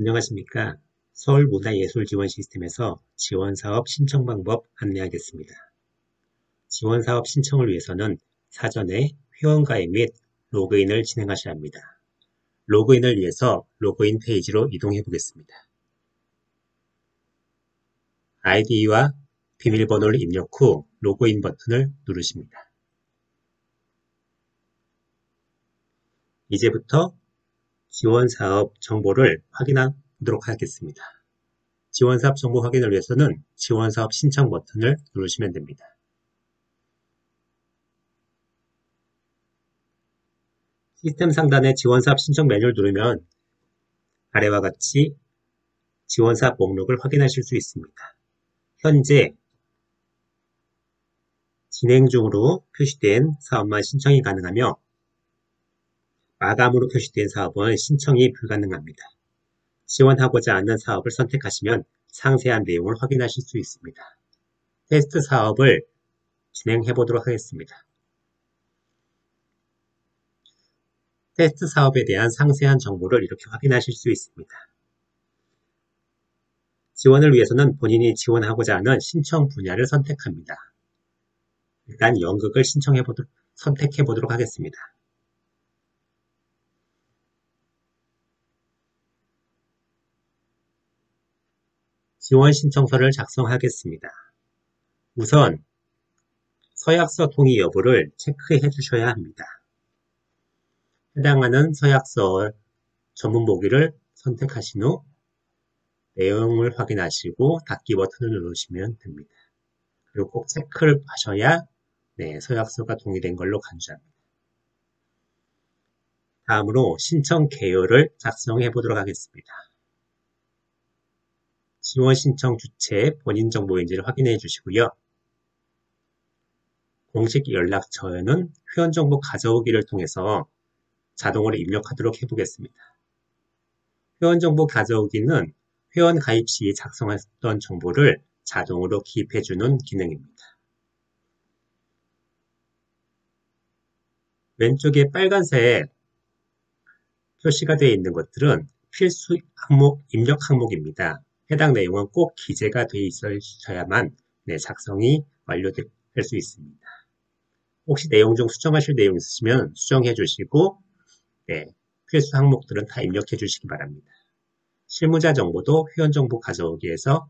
안녕하십니까. 서울문화예술지원시스템에서 지원사업 신청 방법 안내하겠습니다. 지원사업 신청을 위해서는 사전에 회원가입 및 로그인을 진행하셔야 합니다. 로그인을 위해서 로그인 페이지로 이동해 보겠습니다. 아이디와 비밀번호를 입력 후 로그인 버튼을 누르십니다. 이제부터 지원사업 정보를 확인하도록 하겠습니다. 지원사업 정보 확인을 위해서는 지원사업 신청 버튼을 누르시면 됩니다. 시스템 상단의 지원사업 신청 메뉴를 누르면 아래와 같이 지원사업 목록을 확인하실 수 있습니다. 현재 진행 중으로 표시된 사업만 신청이 가능하며 마감으로 표시된 사업은 신청이 불가능합니다. 지원하고자 하는 사업을 선택하시면 상세한 내용을 확인하실 수 있습니다. 테스트 사업을 진행해 보도록 하겠습니다. 테스트 사업에 대한 상세한 정보를 이렇게 확인하실 수 있습니다. 지원을 위해서는 본인이 지원하고자 하는 신청 분야를 선택합니다. 일단 연극을 신청해 보도록, 선택해 보도록 하겠습니다. 지원 신청서를 작성하겠습니다. 우선 서약서 동의 여부를 체크해 주셔야 합니다. 해당하는 서약서 전문 보기를 선택하신 후 내용을 확인하시고 닫기 버튼을 누르시면 됩니다. 그리고 꼭 체크를 하셔야 네, 서약서가 동의된 걸로 간주합니다. 다음으로 신청 개요를 작성해 보도록 하겠습니다. 지원 신청 주체 본인 정보인지를 확인해 주시고요. 공식 연락처에는 회원 정보 가져오기를 통해서 자동으로 입력하도록 해보겠습니다. 회원 정보 가져오기는 회원 가입 시 작성했던 정보를 자동으로 기입해주는 기능입니다. 왼쪽에 빨간색 표시가 되어 있는 것들은 필수 항목, 입력 항목입니다. 해당 내용은 꼭 기재가 되어 있어야만 네, 작성이 완료될 수 있습니다. 혹시 내용 중 수정하실 내용 있으시면 수정해 주시고 네, 필수 항목들은 다 입력해 주시기 바랍니다. 실무자 정보도 회원 정보 가져오기에서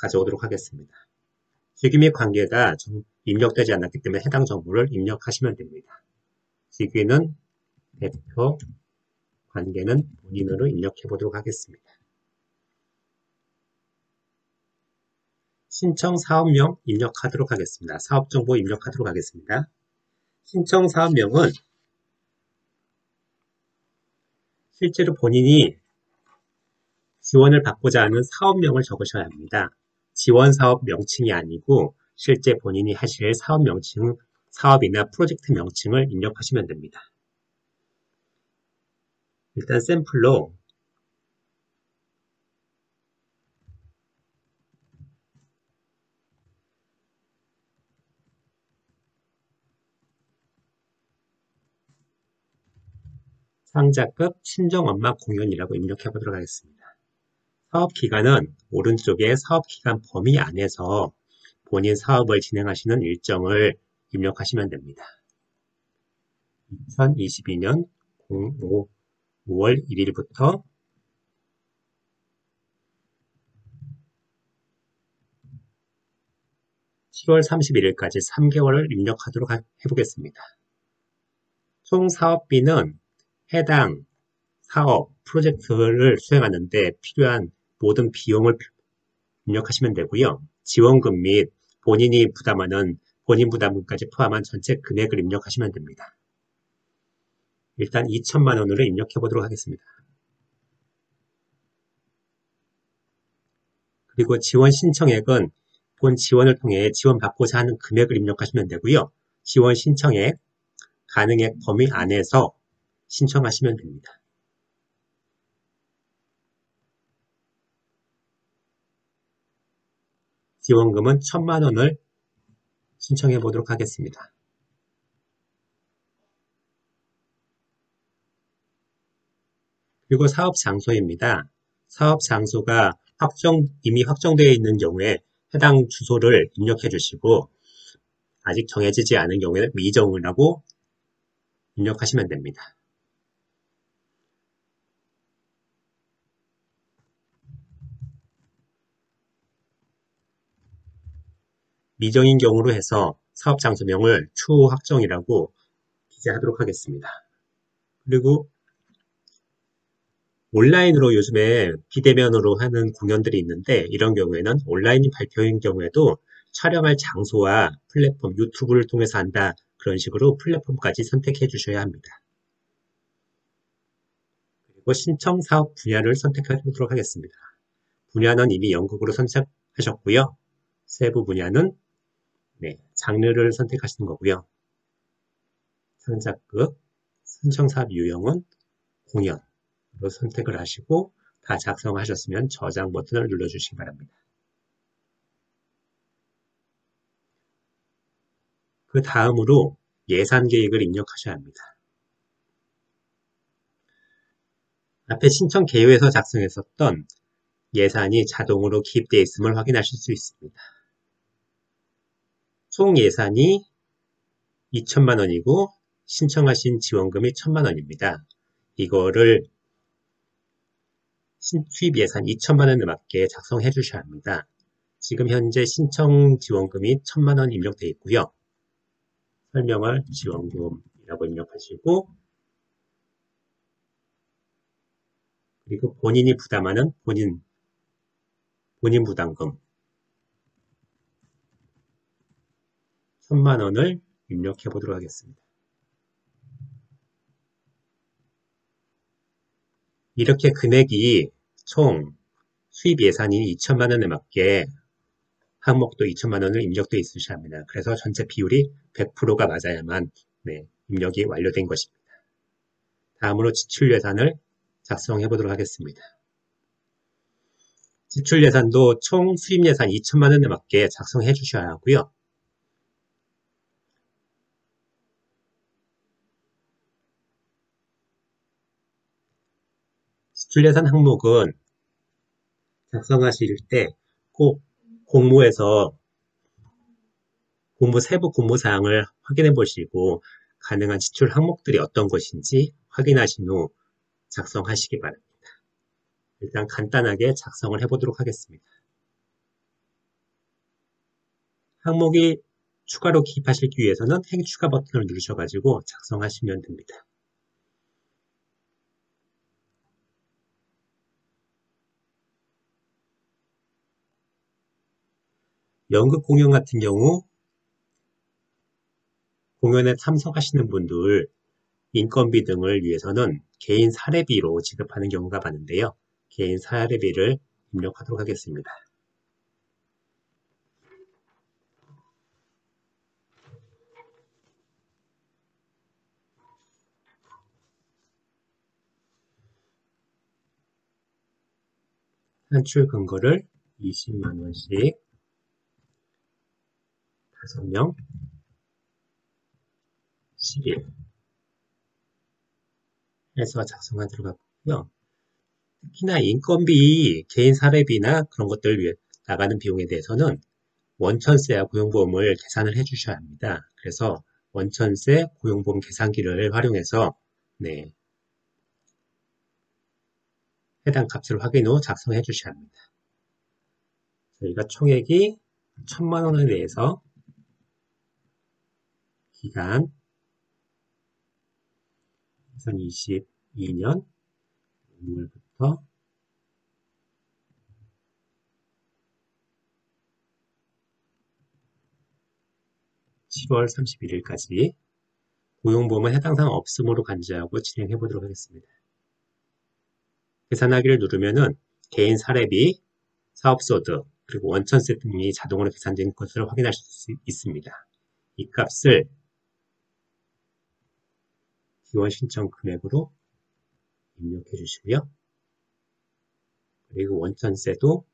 가져오도록 하겠습니다. 직위 및 관계가 입력되지 않았기 때문에 해당 정보를 입력하시면 됩니다. 직위는 대표, 관계는 본인으로 입력해 보도록 하겠습니다. 신청 사업명 입력하도록 하겠습니다. 사업 정보 입력하도록 하겠습니다. 신청 사업명은 실제로 본인이 지원을 받고자 하는 사업명을 적으셔야 합니다. 지원 사업 명칭이 아니고 실제 본인이 하실 사업 명칭, 사업이나 프로젝트 명칭을 입력하시면 됩니다. 일단 샘플로 상자급 친정엄마 공연이라고 입력해 보도록 하겠습니다. 사업기간은 오른쪽에 사업기간 범위 안에서 본인 사업을 진행하시는 일정을 입력하시면 됩니다. 2022년 05, 5월 1일부터 7월 31일까지 3개월을 입력하도록 해보겠습니다. 총 사업비는 해당 사업, 프로젝트를 수행하는데 필요한 모든 비용을 입력하시면 되고요. 지원금 및 본인이 부담하는 본인 부담금까지 포함한 전체 금액을 입력하시면 됩니다. 일단 2천만 원으로 입력해 보도록 하겠습니다. 그리고 지원 신청액은 본 지원을 통해 지원받고자 하는 금액을 입력하시면 되고요. 지원 신청액, 가능액 범위 안에서 신청하시면 됩니다. 지원금은 천만 원을 신청해 보도록 하겠습니다. 그리고 사업 장소입니다. 사업 장소가 확정, 이미 확정되어 있는 경우에 해당 주소를 입력해 주시고 아직 정해지지 않은 경우에는 미정을 하고 입력하시면 됩니다. 미정인 경우로 해서 사업 장소명을 추후 확정이라고 기재하도록 하겠습니다. 그리고 온라인으로 요즘에 비대면으로 하는 공연들이 있는데 이런 경우에는 온라인 발표인 경우에도 촬영할 장소와 플랫폼, 유튜브를 통해서 한다 그런 식으로 플랫폼까지 선택해 주셔야 합니다. 그리고 신청 사업 분야를 선택해 보도록 하겠습니다. 분야는 이미 연극으로 선택하셨고요. 세부 분야는 네, 장르를 선택하시는 거고요. 상작급, 신청사업 유형은 공연, 선택을 하시고 다 작성하셨으면 저장 버튼을 눌러주시기 바랍니다. 그 다음으로 예산 계획을 입력하셔야 합니다. 앞에 신청 개요에서 작성했었던 예산이 자동으로 기입되어 있음을 확인하실 수 있습니다. 총 예산이 2천만 원이고 신청하신 지원금이 1천만 원입니다. 이거를 수입 예산 2천만 원에 맞게 작성해 주셔야 합니다. 지금 현재 신청 지원금이 1천만 원 입력되어 있고요. 설명을 지원금이라고 입력하시고 그리고 본인이 부담하는 본인 본인 부담금 천만 원을 입력해 보도록 하겠습니다. 이렇게 금액이 총 수입 예산이 2천만 원에 맞게 항목도 2천만 원을 입력되어 있으셔야 합니다. 그래서 전체 비율이 100%가 맞아야만 네, 입력이 완료된 것입니다. 다음으로 지출 예산을 작성해 보도록 하겠습니다. 지출 예산도 총 수입 예산 2천만 원에 맞게 작성해 주셔야 하고요. 지출 예산 항목은 작성하실 때 꼭 공모에서 공모 세부 공모 사항을 확인해 보시고 가능한 지출 항목들이 어떤 것인지 확인하신 후 작성하시기 바랍니다. 일단 간단하게 작성을 해보도록 하겠습니다. 항목이 추가로 기입하시기 위해서는 행 추가 버튼을 누르셔가지고 작성하시면 됩니다. 연극 공연 같은 경우 공연에 참석하시는 분들 인건비 등을 위해서는 개인 사례비로 지급하는 경우가 많은데요. 개인 사례비를 입력하도록 하겠습니다. 산출 근거를 20만원씩 5명 10일 해서 작성하 들어갔고요. 특히나 인건비, 개인 사례비나 그런 것들을 위해 나가는 비용에 대해서는 원천세와 고용보험을 계산을 해 주셔야 합니다. 그래서 원천세 고용보험 계산기를 활용해서 네, 해당 값을 확인 후 작성해 주셔야 합니다. 저희가 총액이 천만 원에 대해서 기간 2022년 6월부터 7월 31일까지 고용보험은 해당 사항 없음으로 간주하고 진행해 보도록 하겠습니다. 계산하기를 누르면은 개인 사례비, 사업소득, 그리고 원천세 등이 자동으로 계산된 것을 확인하실 수 있습니다. 이 값을 지원 신청 금액으로 입력해 주시고요. 그리고 원천세도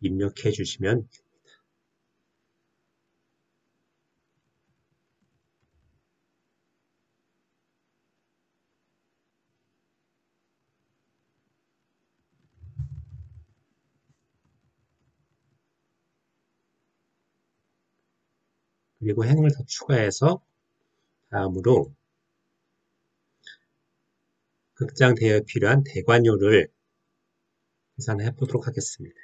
입력해 주시면 그리고 행을 더 추가해서 다음으로 극장 대여에 필요한 대관료를 계산해 보도록 하겠습니다.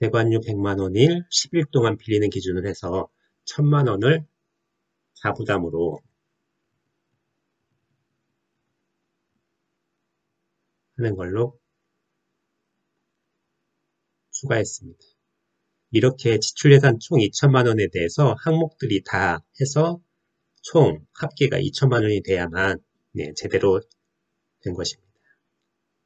대관료 100만원일 10일 동안 빌리는 기준을 해서 1000만원을 자부담으로 하는 걸로 추가했습니다. 이렇게 지출 예산 총 2천만 원에 대해서 항목들이 다 해서 총 합계가 2천만 원이 돼야만 네, 제대로 된 것입니다.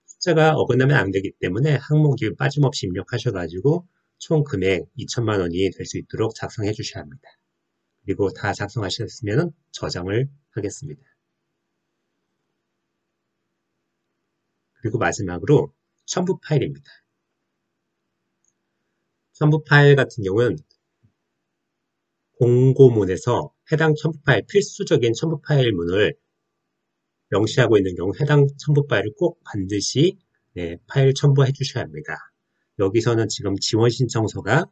숫자가 어긋나면 안 되기 때문에 항목이 빠짐없이 입력하셔가지고 총 금액 2천만 원이 될 수 있도록 작성해 주셔야 합니다. 그리고 다 작성하셨으면 저장을 하겠습니다. 그리고 마지막으로 첨부 파일입니다. 첨부 파일 같은 경우는 공고문에서 해당 첨부 파일, 필수적인 첨부 파일 문을 명시하고 있는 경우 해당 첨부 파일을 꼭 반드시 네, 파일 첨부해 주셔야 합니다. 여기서는 지금 지원 신청서가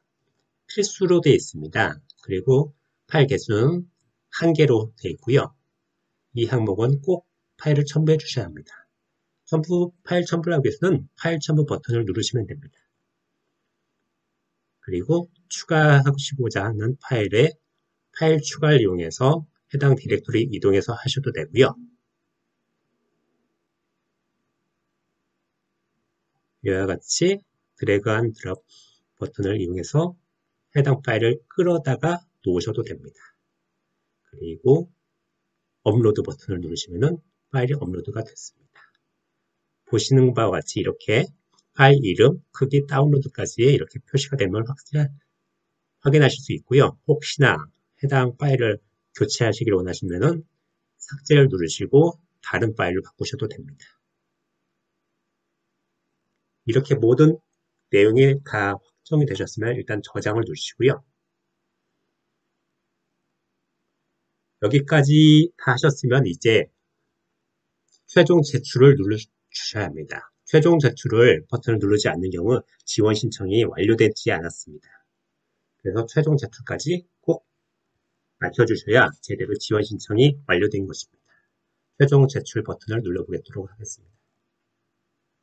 필수로 되어 있습니다. 그리고 파일 개수는 한 개로 되어 있고요. 이 항목은 꼭 파일을 첨부해 주셔야 합니다. 첨부 파일 첨부를 하기 위해서는 파일 첨부 버튼을 누르시면 됩니다. 그리고 추가하시고자 하는 파일에 파일 추가를 이용해서 해당 디렉토리 이동해서 하셔도 되고요. 이와 같이 drag and drop 버튼을 이용해서 해당 파일을 끌어다가 놓으셔도 됩니다. 그리고 업로드 버튼을 누르시면 파일이 업로드가 됐습니다. 보시는 바와 같이 이렇게 파일 이름, 크기, 다운로드까지 이렇게 표시가 된걸 확인하실 수 있고요. 혹시나 해당 파일을 교체하시기를 원하시면 삭제를 누르시고 다른 파일로 바꾸셔도 됩니다. 이렇게 모든 내용이 다 확정이 되셨으면 일단 저장을 누르시고요. 여기까지 다 하셨으면 이제 최종 제출을 눌러주셔야 합니다. 최종 제출을 버튼을 누르지 않는 경우 지원 신청이 완료되지 않았습니다. 그래서 최종 제출까지 꼭 맞춰주셔야 제대로 지원 신청이 완료된 것입니다. 최종 제출 버튼을 눌러보도록 하겠습니다.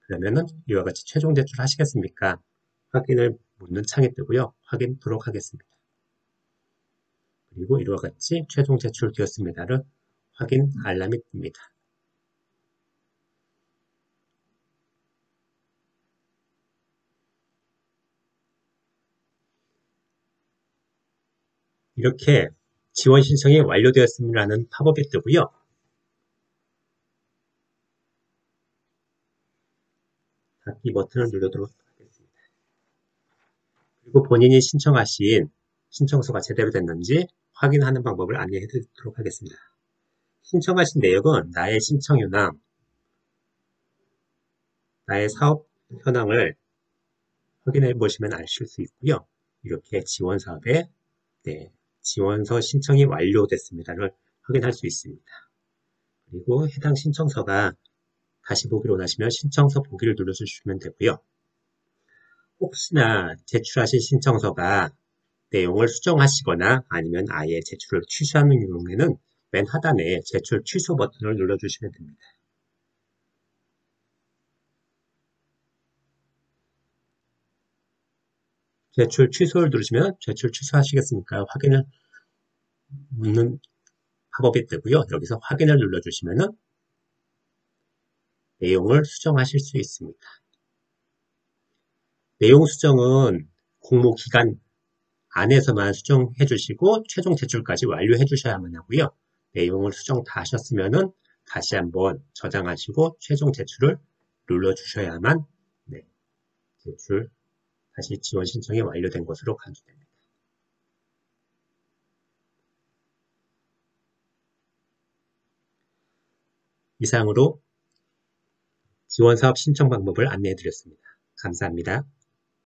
그러면은 이와 같이 최종 제출 하시겠습니까? 확인을 묻는 창이 뜨고요. 확인토록 하겠습니다. 그리고 이와 같이 최종 제출 되었습니다를 확인 알람이 뜹니다. 이렇게 지원 신청이 완료되었음이라는 팝업이 뜨고요. 닫기 버튼을 누르도록 하겠습니다. 그리고 본인이 신청하신 신청서가 제대로 됐는지 확인하는 방법을 안내해 드리도록 하겠습니다. 신청하신 내역은 나의 신청 현황, 나의 사업 현황을 확인해 보시면 아실 수 있고요. 이렇게 지원 사업에 네, 지원서 신청이 완료됐습니다를 확인할 수 있습니다. 그리고 해당 신청서가 다시 보기를 원하시면 신청서 보기를 눌러주시면 되고요. 혹시나 제출하신 신청서가 내용을 수정하시거나 아니면 아예 제출을 취소하는 경우에는 맨 하단에 제출 취소 버튼을 눌러주시면 됩니다. 제출 취소를 누르시면 제출 취소하시겠습니까? 확인을 묻는 팝업이 뜨고요. 여기서 확인을 눌러주시면 내용을 수정하실 수 있습니다. 내용 수정은 공모 기간 안에서만 수정해 주시고 최종 제출까지 완료해 주셔야만 하고요. 내용을 수정 다 하셨으면 다시 한번 저장하시고 최종 제출을 눌러 주셔야만 네, 제출 다시 지원 신청이 완료된 것으로 간주됩니다. 이상으로 지원사업 신청 방법을 안내해 드렸습니다. 감사합니다.